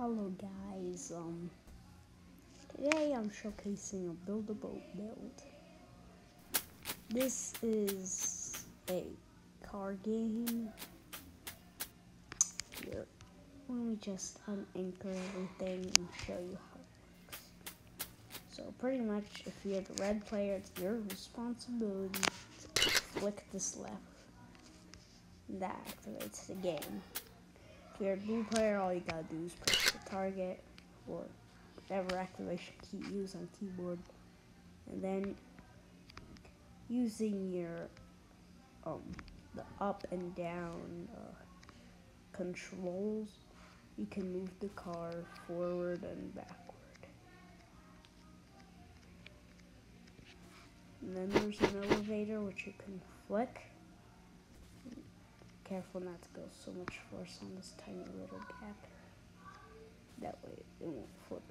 Hello guys, um, today I'm showcasing a build-a-boat build. This is a car game. Here, let me just unanchor everything and show you how it works. So pretty much, if you're the red player, it's your responsibility to flick this left. That activates the game. If you're a blue player, all you gotta do is press the target or whatever activation key you use on keyboard, and then using your um the up and down uh, controls, you can move the car forward and backward. And then there's an elevator which you can flick careful not to go so much force on this tiny little gap. That way it won't flip.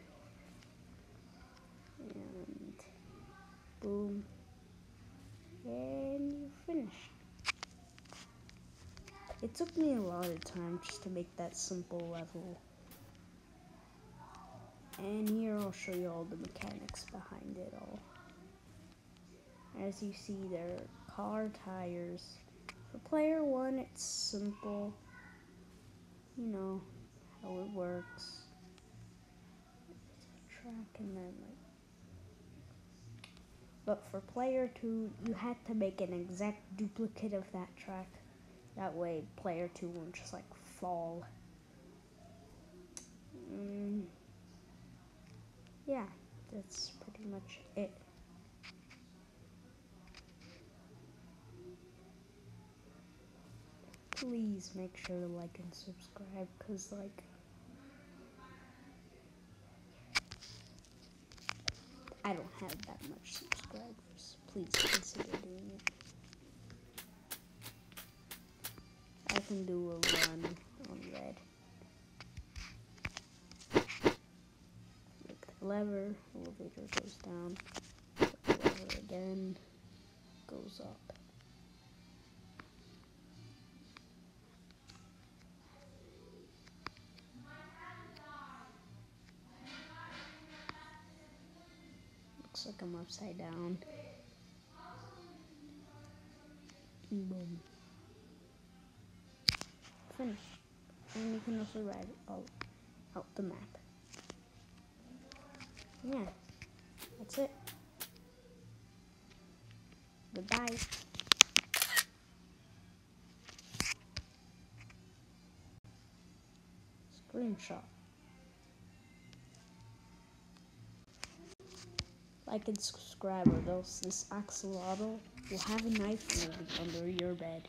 And boom. And you finished. It took me a lot of time just to make that simple level. And here I'll show you all the mechanics behind it all. As you see, there are car tires for player one, it's simple. You know how it works. Track and then like. But for player two, you had to make an exact duplicate of that track. That way, player two won't just like fall. Mm, yeah, that's pretty much it. Please make sure to like and subscribe because like I don't have that much subscribers. Please consider doing it. I can do a run on red. Click the lever, elevator goes down. Lever again, goes up. Looks like I'm upside down. Boom. Finish. And you can also ride out, out the map. Yeah. That's it. Goodbye. Screenshot. Like and subscribe or else this axolotl will have a knife under your bed.